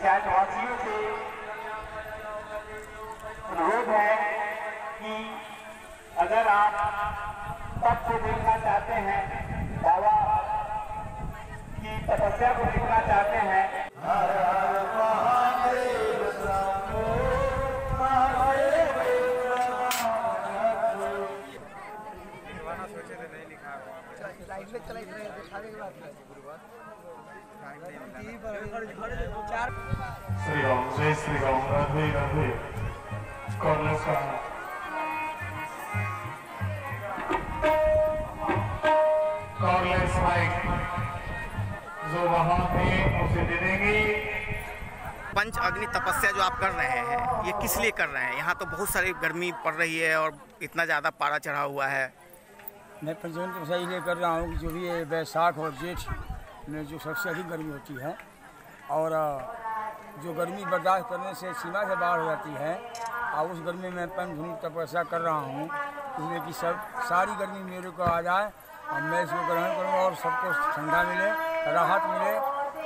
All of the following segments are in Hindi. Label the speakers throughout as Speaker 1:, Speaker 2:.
Speaker 1: विद्यार्थवासियों से अनुरोध है कि अगर आप तप को देखना चाहते हैं बाबा की
Speaker 2: तपस्या को देखना चाहते हैं
Speaker 3: श्री राम जय श्री राम राधे। राधे का माइक जो उसे दे देंगे।
Speaker 1: पंच अग्नि तपस्या जो आप कर रहे हैं, ये किस लिए कर रहे हैं? यहाँ तो बहुत सारी गर्मी पड़ रही है और इतना ज़्यादा पारा चढ़ा हुआ है।
Speaker 4: मैं पंचवन तपस्या इसलिए कर रहा हूँ कि जो भी बैसाख और जेठ में जो सबसे अधिक गर्मी होती है और जो गर्मी बर्दाश्त करने से सीमा से बाहर हो जाती है और उस गर्मी में पंचधूम तपस्या कर रहा हूँ। इसलिए कि सब, सारी गर्मी मेरे को आ जाए और मैं इसको ग्रहण करूँ और सबको ठंडा मिले, राहत मिले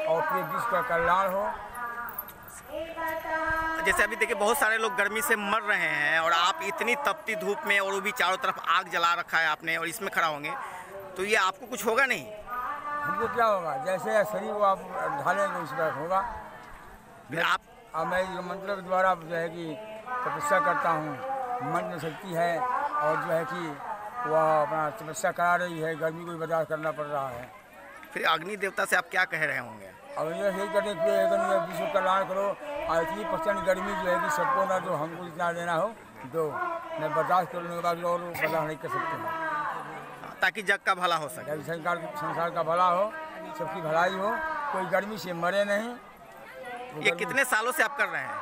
Speaker 4: और पूरे विश्व का कल्याण हो।
Speaker 1: जैसे अभी देखिए बहुत सारे लोग गर्मी से मर रहे हैं और आप इतनी तपती धूप में और वो भी चारों तरफ़ आग जला रखा है आपने और इसमें खड़ा होंगे तो ये आपको कुछ होगा नहीं?
Speaker 4: हमको क्या होगा? जैसे शरीर को आप ढालेंगे उस पर होगा।
Speaker 1: फिर आप
Speaker 4: अब मैं जो मंत्र के द्वारा जो है कि तपस्या करता हूँ। मन में शक्ति है और जो है कि वह अपना तपस्या करा रही है। गर्मी को भी बर्दाश्त करना पड़ रहा है।
Speaker 1: फिर अग्नि देवता से आप क्या कह रहे होंगे?
Speaker 4: अब ये यही करते कि ये विश्व कल्याण करो। और इतनी प्रचंड गर्मी जो है कि सबको ना जो हमको इतना देना हो दो। मैं बर्दाश्त करने के बाद और बर्दाश्त नहीं कर सकते हैं।
Speaker 1: ताकि जग का भला हो सके।
Speaker 4: संसार संसार का भला हो सबकी भलाई हो कोई गर्मी से मरे नहीं।
Speaker 1: ये कितने सालों से आप कर रहे हैं?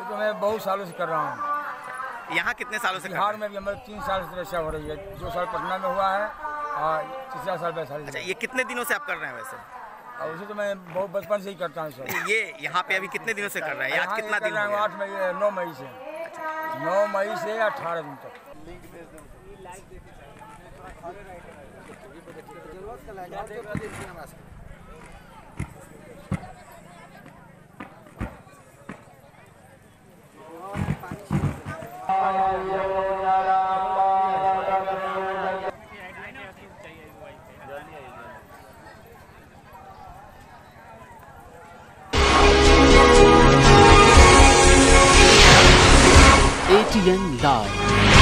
Speaker 4: ये तो मैं बहुत सालों से कर रहा हूँ।
Speaker 1: यहाँ कितने सालों से
Speaker 4: बिहार में भी हमारे तीन साल से तपस्या हो रही है। दो साल पटना में हुआ है और तीसरा साल वैशाली
Speaker 1: अच्छा ये कितने दिनों से आप कर रहे हैं वैसे?
Speaker 4: और उसे तो मैं बहुत बचपन से ही करता हूँ सर।
Speaker 1: ये यहाँ पे अभी कितने दिनों से कर रहे हैं? आज कितना दिन
Speaker 4: आठ मई नौ मई से। नौ मई से अठारह दिन तक।
Speaker 5: 既然你知道。